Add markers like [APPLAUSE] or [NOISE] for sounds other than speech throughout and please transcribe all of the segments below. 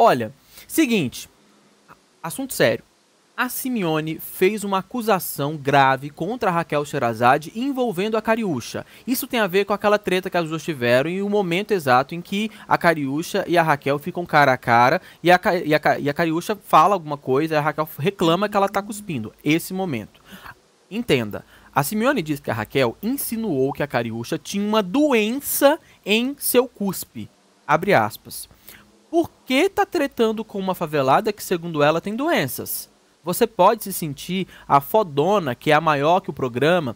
Olha, seguinte, assunto sério. A Simeone fez uma acusação grave contra a Raquel Sherazade envolvendo a Cariúcha. Isso tem a ver com aquela treta que as duas tiveram e o momento exato em que a Cariúcha e a Raquel ficam cara a cara e a, e a, e a Cariúcha fala alguma coisa e a Raquel reclama que ela tá cuspindo. Esse momento. Entenda. A Simeone diz que a Raquel insinuou que a Cariúcha tinha uma doença em seu cuspe. Abre aspas. Por que tá tretando com uma favelada que, segundo ela, tem doenças? Você pode se sentir a fodona, que é a maior que o programa,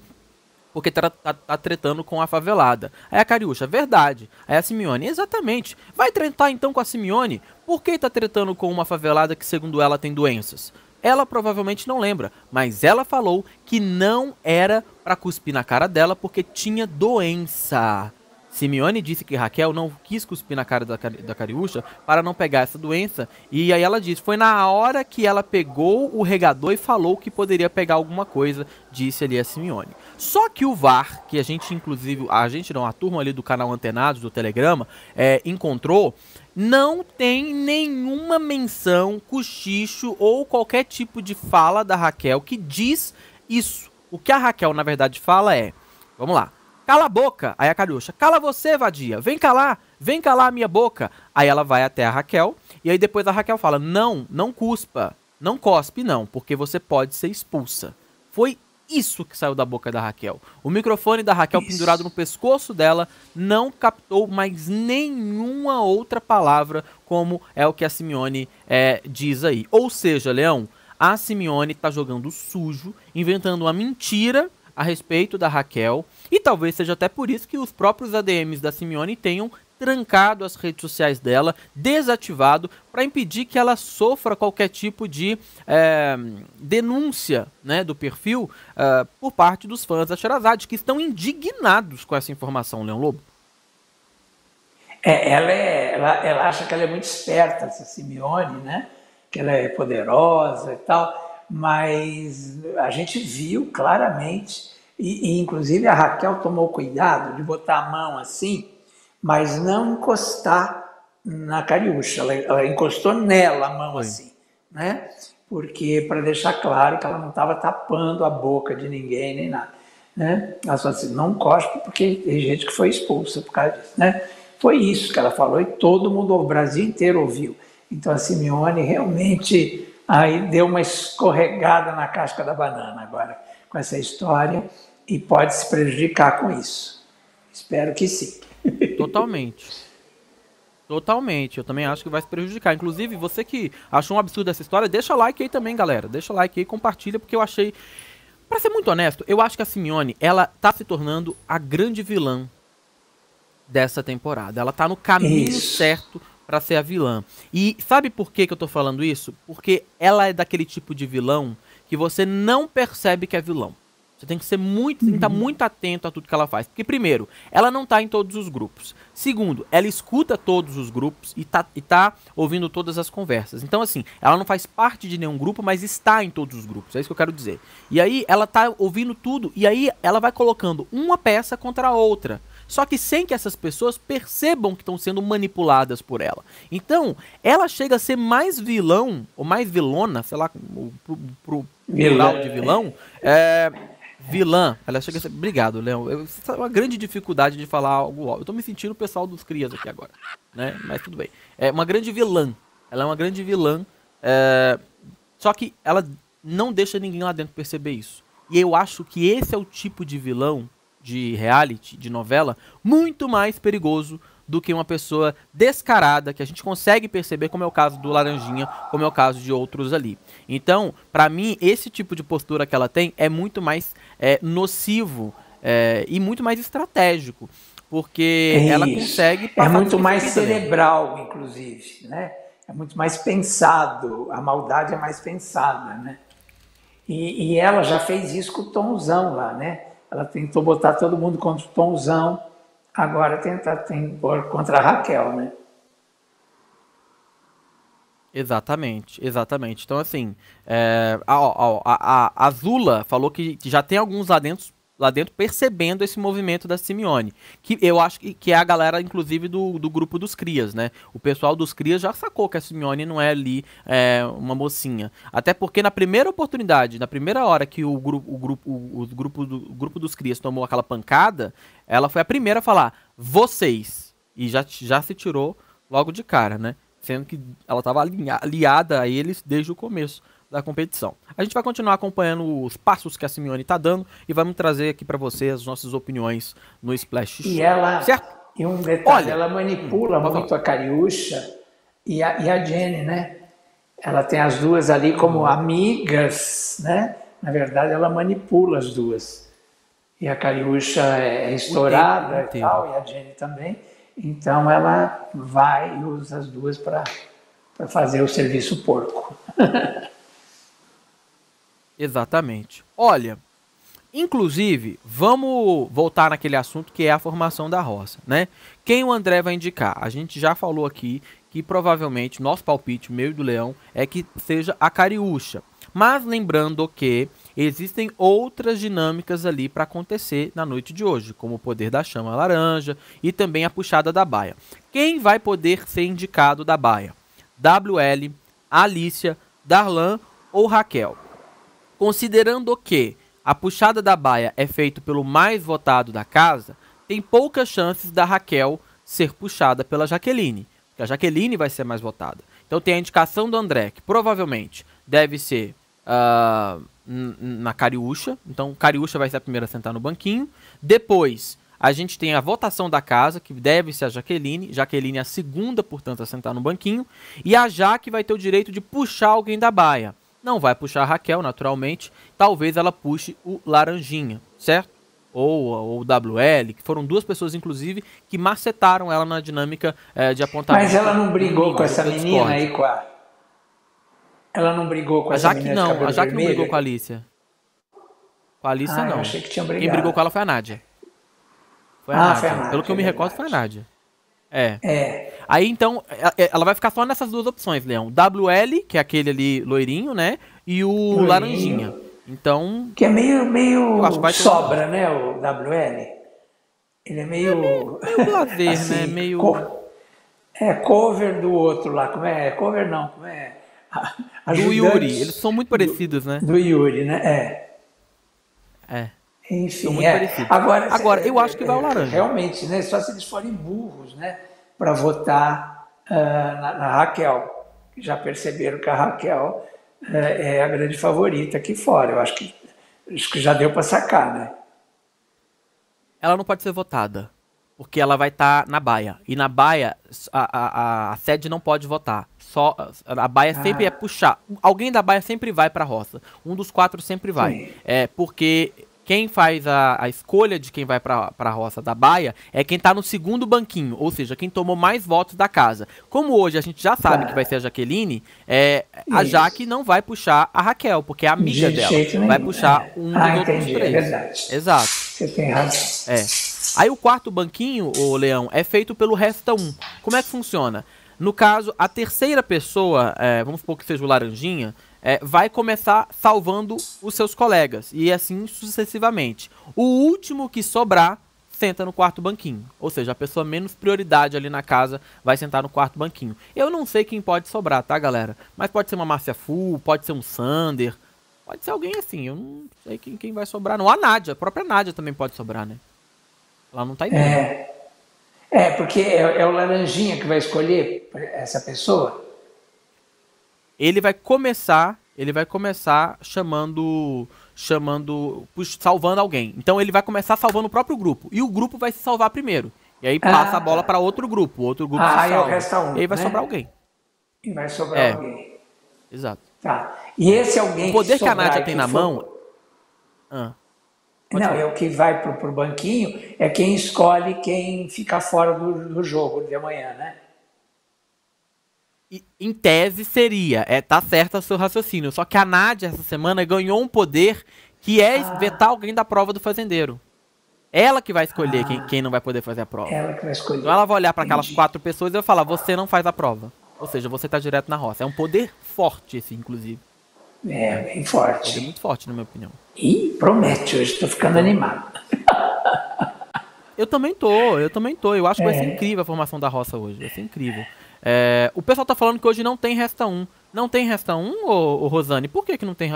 porque tá, tá, tá, tretando com a favelada. Aí a Cariúcha, verdade. Aí a Simeone, exatamente. Vai tretar então com a Simeone? Por que tá tretando com uma favelada que, segundo ela, tem doenças? Ela provavelmente não lembra, mas ela falou que não era para cuspir na cara dela porque tinha doença. Simeone disse que Raquel não quis cuspir na cara da, da Cariúcha para não pegar essa doença. E aí ela disse: foi na hora que ela pegou o regador e falou que poderia pegar alguma coisa, disse ali a Simeone. Só que o VAR, que a gente, inclusive, a gente não, a turma ali do canal Antenados, do Telegrama, é, encontrou, não tem nenhuma menção, cochicho ou qualquer tipo de fala da Raquel que diz isso. O que a Raquel, na verdade, fala é: vamos lá. Cala a boca. Aí a Cariúcha, cala você, vadia. Vem calar, vem calar a minha boca. Aí ela vai até a Raquel. E aí depois a Raquel fala: Não, não cuspa. Não cospe, não, porque você pode ser expulsa. Foi isso que saiu da boca da Raquel. O microfone da Raquel isso. pendurado no pescoço dela não captou mais nenhuma outra palavra, como é o que a Simeone é, diz aí. Ou seja, Leão, a Simeone tá jogando sujo, inventando uma mentira a respeito da Raquel, e talvez seja até por isso que os próprios ADMs da Simeone tenham trancado as redes sociais dela, desativado, para impedir que ela sofra qualquer tipo de é, denúncia né, do perfil é, por parte dos fãs da Sherazade, que estão indignados com essa informação, Leão Lobo. É, ela, é, ela, ela acha que ela é muito esperta, essa Simeone, né? que ela é poderosa e tal mas a gente viu claramente, e, e, inclusive a Raquel tomou cuidado de botar a mão assim, mas não encostar na cariúcha, ela, ela encostou nela a mão assim, né? Porque para deixar claro que ela não estava tapando a boca de ninguém nem nada, né? Ela falou assim, não cospe porque tem gente que foi expulsa por causa disso, né? Foi isso que ela falou e todo mundo, o Brasil inteiro ouviu. Então a Simeone realmente aí deu uma escorregada na casca da banana agora com essa história e pode se prejudicar com isso. Espero que sim. [LAUGHS] Totalmente. Totalmente. Eu também acho que vai se prejudicar. Inclusive, você que achou um absurdo essa história, deixa like aí também, galera. Deixa like aí, compartilha, porque eu achei. Pra ser muito honesto, eu acho que a Simeone, ela tá se tornando a grande vilã dessa temporada. Ela tá no caminho Isso. certo para ser a vilã. E sabe por que, que eu tô falando isso? Porque ela é daquele tipo de vilão que você não percebe que é vilão. Você tem que ser muito, tem que estar tá uhum. muito atento a tudo que ela faz. Porque, primeiro, ela não está em todos os grupos. Segundo, ela escuta todos os grupos e tá, e tá ouvindo todas as conversas. Então, assim, ela não faz parte de nenhum grupo, mas está em todos os grupos. É isso que eu quero dizer. E aí, ela tá ouvindo tudo. E aí, ela vai colocando uma peça contra a outra só que sem que essas pessoas percebam que estão sendo manipuladas por ela. Então, ela chega a ser mais vilão, ou mais vilona, sei lá, pro, pro plural de vilão, é, vilã. Ela chega a ser. Obrigado, Leão. Eu, é uma grande dificuldade de falar algo. Eu tô me sentindo o pessoal dos crias aqui agora, né? Mas tudo bem. É uma grande vilã. Ela é uma grande vilã. É... Só que ela não deixa ninguém lá dentro perceber isso. E eu acho que esse é o tipo de vilão de reality, de novela, muito mais perigoso do que uma pessoa descarada, que a gente consegue perceber, como é o caso do Laranjinha, como é o caso de outros ali. Então, para mim, esse tipo de postura que ela tem é muito mais é, nocivo é, e muito mais estratégico, porque é ela consegue. É muito mais cerebral, inclusive, né? É muito mais pensado, a maldade é mais pensada, né? E, e ela já fez isso com o Tomzão lá, né? Ela tentou botar todo mundo contra o Tomzão, agora tenta tem, contra a Raquel, né? Exatamente, exatamente. Então, assim, é, a, a, a, a, Zula falou que já tem alguns lá dentro, lá dentro percebendo esse movimento da Simeone. Que eu acho que, é a galera, inclusive, do, do grupo dos Crias, né? O pessoal dos Crias já sacou que a Simeone não é ali é, uma mocinha. Até porque na primeira oportunidade, na primeira hora que o grupo, o grupo, o, o grupo, do, o grupo dos Crias tomou aquela pancada, ela foi a primeira a falar, vocês. E já, já se tirou logo de cara, né? Sendo que ela estava aliada a eles desde o começo da competição. A gente vai continuar acompanhando os passos que a Simeone está dando e vamos trazer aqui para vocês as nossas opiniões no Splash E ela, certo? e um detalhe, Olha, ela manipula hum, muito a Cariúcha e a, e a Jenny, né? Ela tem as duas ali como hum. amigas, né? Na verdade, ela manipula as duas. E a Cariúcha é, é estourada e tal, e a Jenny também. Então ela vai e usa as duas para fazer o serviço porco. [LAUGHS] Exatamente. Olha, inclusive, vamos voltar naquele assunto que é a formação da roça, né? Quem o André vai indicar? A gente já falou aqui que provavelmente nosso palpite, meio do leão, é que seja a Cariúcha. Mas lembrando que existem outras dinâmicas ali para acontecer na noite de hoje, como o poder da chama laranja e também a puxada da baia. Quem vai poder ser indicado da baia? WL, Alicia, Darlan ou Raquel? Considerando que a puxada da baia é feito pelo mais votado da casa, tem poucas chances da Raquel ser puxada pela Jaqueline. Porque a Jaqueline vai ser mais votada. Então tem a indicação do André, que provavelmente deve ser uh, na Cariúcha. Então Cariúcha vai ser a primeira a sentar no banquinho. Depois a gente tem a votação da casa, que deve ser a Jaqueline. Jaqueline é a segunda, portanto, a sentar no banquinho. E a Jaque vai ter o direito de puxar alguém da baia não vai puxar a Raquel, naturalmente. Talvez ela puxe o Laranjinha, certo? Ou o WL, que foram duas pessoas, inclusive, que macetaram ela na dinâmica é, de apontamento. Mas ela não brigou com essa menina aí, com a... Ela não brigou com a essa Jaque menina não, A Jaque não brigou com a Alicia. Com a Alicia, ah, não. achei que tinha brigado. Quem brigou com ela foi a Nádia. Foi a, ah, Nádia. Foi a Nádia. Pelo que eu me é recordo, foi a Nádia. É. É. Aí então, é, é, ela vai ficar só nessas duas opções, Leão. WL, que é aquele ali loirinho, né? E o loirinho. laranjinha. Então. Que é meio, meio sobra, né? O WL. Ele é meio. É meio, meio blazer, né? assim, né? Meio. Co é, cover do outro lá. Como é? Cover não, como é? do Yuri. Eles são muito parecidos, do, né? Do Yuri, né? É. É. Enfim, é. Agora, Agora eu acho que vai o é, laranja. Realmente, né? Só se eles forem burros, né? Para votar uh, na, na, Raquel. Já perceberam que a Raquel uh, é a grande favorita aqui fora. Eu acho que, acho que já deu para sacar, né? Ela não pode ser votada. Porque ela vai estar tá na baia. E na baia, a, a, a, sede não pode votar. Só A baia ah. sempre é puxar. Alguém da baia sempre vai para a roça. Um dos quatro sempre vai. Sim. É porque quem faz a, a escolha de quem vai para a roça da Baia é quem está no segundo banquinho, ou seja, quem tomou mais votos da casa. Como hoje a gente já sabe tá. que vai ser a Jaqueline, é, a Jaque não vai puxar a Raquel, porque é amiga de dela. Vai puxar é. um ah, dos entendi, é três. É verdade. Exato. Você tem razão. É. Aí o quarto banquinho, o Leão, é feito pelo Resta 1. Como é que funciona? No caso, a terceira pessoa, é, vamos supor que seja o Laranjinha, é, vai começar salvando os seus colegas. E assim sucessivamente. O último que sobrar senta no quarto banquinho. Ou seja, a pessoa menos prioridade ali na casa vai sentar no quarto banquinho. Eu não sei quem pode sobrar, tá, galera? Mas pode ser uma Márcia Full, pode ser um Sander, pode ser alguém assim. Eu não sei quem, quem vai sobrar, não. A Nádia, a própria Nádia também pode sobrar, né? Ela não tá aí. É, é porque é, é o Laranjinha que vai escolher essa pessoa ele vai começar, ele vai começar chamando chamando salvando alguém. Então ele vai começar salvando o próprio grupo e o grupo vai se salvar primeiro. E aí passa ah, a bola para outro grupo, o outro grupo ah, se salva. Resta um, e aí vai né? sobrar alguém. E vai sobrar é. alguém. Exato. Tá. E esse alguém O poder que, que a Nádia tem na for... mão. Ah. Não, é o que vai pro, pro banquinho é quem escolhe quem fica fora do, do jogo de amanhã, né? Em tese seria, é, tá certo o seu raciocínio. Só que a Nádia essa semana ganhou um poder que é ah. vetar alguém da prova do fazendeiro. Ela que vai escolher ah. quem, quem não vai poder fazer a prova. Ela que vai escolher. Então ela vai olhar para aquelas quatro pessoas e vai falar: você não faz a prova. Ou seja, você tá direto na roça. É um poder forte esse, inclusive. É, bem forte. É muito forte, na minha opinião. E promete, hoje estou ficando animado. Eu também tô, eu também tô. Eu acho que é. vai ser incrível a formação da roça hoje. Vai ser incrível. É, o pessoal tá falando que hoje não tem resta 1. Não tem resta 1, ô, ô Rosane? Por que, que não tem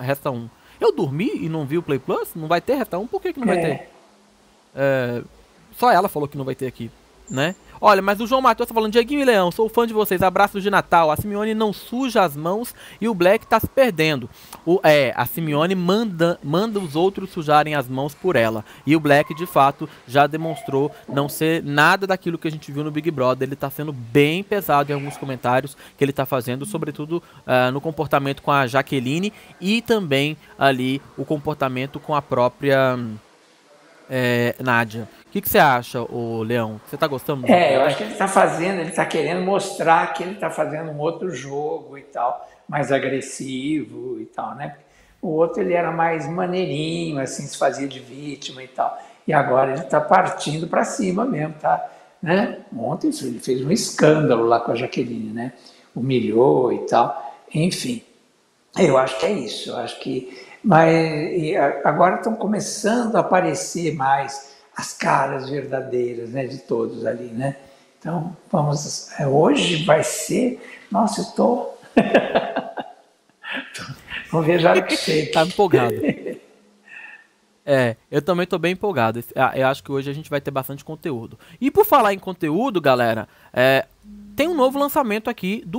resta 1? Eu dormi e não vi o Play Plus? Não vai ter resta 1? Por que, que não vai é. ter? É, só ela falou que não vai ter aqui, né? Olha, mas o João Matheus tá falando, Dieguinho e Leão, sou fã de vocês, abraços de Natal. A Simeone não suja as mãos e o Black tá se perdendo. O, é, a Simeone manda, manda os outros sujarem as mãos por ela. E o Black, de fato, já demonstrou não ser nada daquilo que a gente viu no Big Brother. Ele tá sendo bem pesado em alguns comentários que ele tá fazendo, sobretudo uh, no comportamento com a Jaqueline e também ali o comportamento com a própria é, Nádia. O que, que você acha, o Leão? Você está gostando? É, eu acho que ele está fazendo, ele está querendo mostrar que ele está fazendo um outro jogo e tal, mais agressivo e tal, né? O outro ele era mais maneirinho, assim, se fazia de vítima e tal. E agora ele está partindo para cima mesmo, tá? Né? Ontem ele fez um escândalo lá com a Jaqueline, né? Humilhou e tal. Enfim, eu acho que é isso. Eu acho que, mas agora estão começando a aparecer mais as caras verdadeiras né, de todos ali, né? Então, vamos, é, hoje vai ser, nossa, eu tô, não vejo a que sei. Tá empolgado. É, eu também tô bem empolgado. Ah, eu acho que hoje a gente vai ter bastante conteúdo. E por falar em conteúdo, galera, é, tem um novo lançamento aqui do